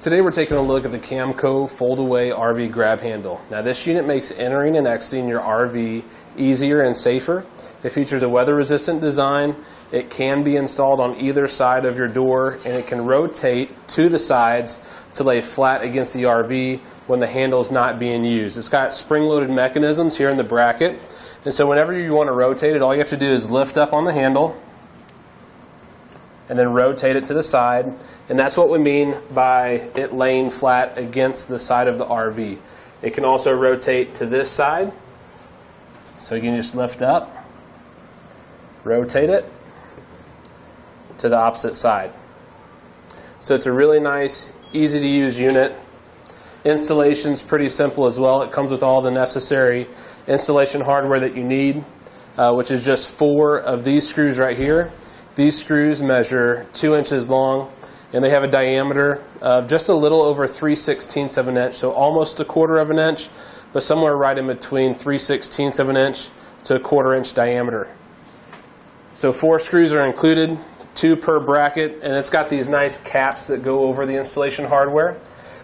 Today we're taking a look at the Camco fold-away RV grab handle. Now this unit makes entering and exiting your RV easier and safer. It features a weather-resistant design. It can be installed on either side of your door and it can rotate to the sides to lay flat against the RV when the handle is not being used. It's got spring-loaded mechanisms here in the bracket and so whenever you want to rotate it all you have to do is lift up on the handle and then rotate it to the side. And that's what we mean by it laying flat against the side of the RV. It can also rotate to this side. So you can just lift up, rotate it to the opposite side. So it's a really nice, easy to use unit. Installation's pretty simple as well. It comes with all the necessary installation hardware that you need, uh, which is just four of these screws right here these screws measure 2 inches long and they have a diameter of just a little over 3 sixteenths of an inch, so almost a quarter of an inch, but somewhere right in between 3 sixteenths of an inch to a quarter inch diameter. So four screws are included, two per bracket, and it's got these nice caps that go over the installation hardware,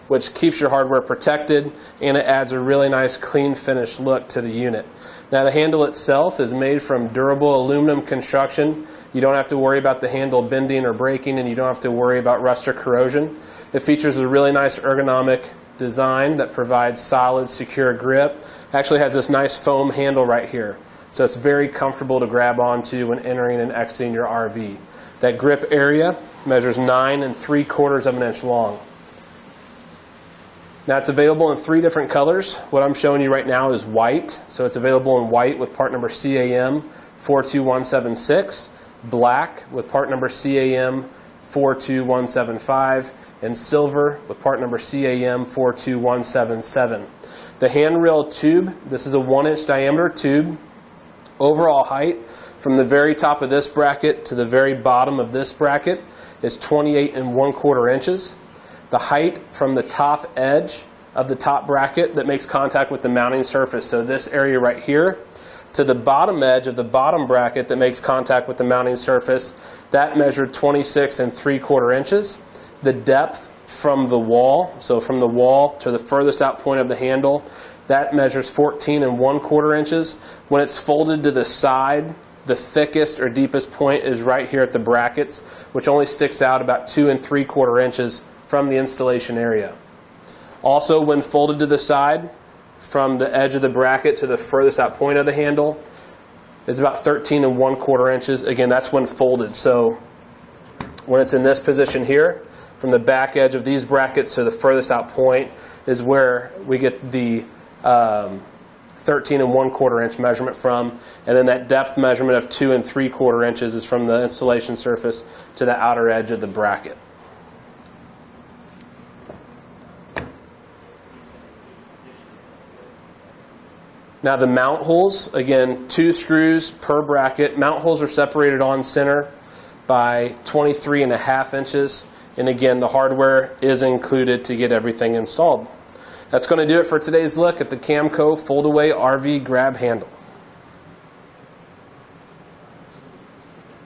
which keeps your hardware protected and it adds a really nice clean finish look to the unit. Now the handle itself is made from durable aluminum construction. You don't have to worry about the handle bending or breaking and you don't have to worry about rust or corrosion. It features a really nice ergonomic design that provides solid, secure grip. Actually has this nice foam handle right here. So it's very comfortable to grab onto when entering and exiting your RV. That grip area measures 9 and 3 quarters of an inch long. Now it's available in three different colors. What I'm showing you right now is white. So it's available in white with part number CAM 42176, black with part number CAM 42175, and silver with part number CAM 42177. The handrail tube, this is a one inch diameter tube. Overall height from the very top of this bracket to the very bottom of this bracket is 28 and one quarter inches the height from the top edge of the top bracket that makes contact with the mounting surface. So this area right here to the bottom edge of the bottom bracket that makes contact with the mounting surface, that measured 26 and 3 quarter inches. The depth from the wall, so from the wall to the furthest out point of the handle, that measures 14 and 1 quarter inches. When it's folded to the side, the thickest or deepest point is right here at the brackets, which only sticks out about 2 and 3 quarter inches from the installation area. Also, when folded to the side, from the edge of the bracket to the furthest out point of the handle, is about 13 and 1 quarter inches. Again, that's when folded. So when it's in this position here, from the back edge of these brackets to the furthest out point is where we get the um, 13 and 1 quarter inch measurement from. And then that depth measurement of 2 and 3 quarter inches is from the installation surface to the outer edge of the bracket. Now the mount holes, again, two screws per bracket. Mount holes are separated on center by 23 and a half inches. And again, the hardware is included to get everything installed. That's going to do it for today's look at the Camco fold-away RV grab handle.